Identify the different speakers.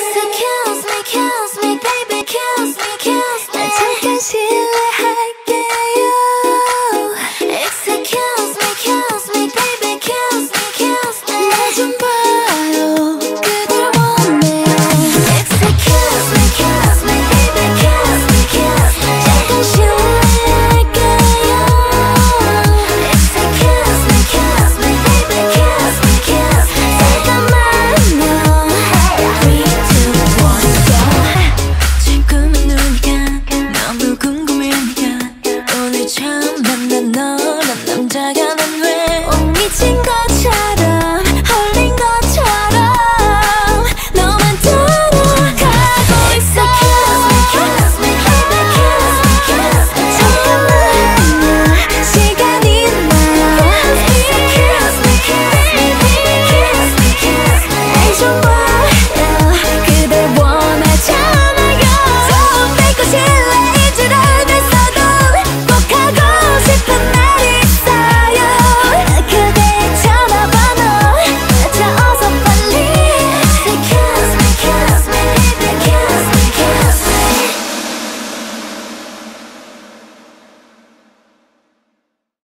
Speaker 1: Sexy kills me, kills me, baby.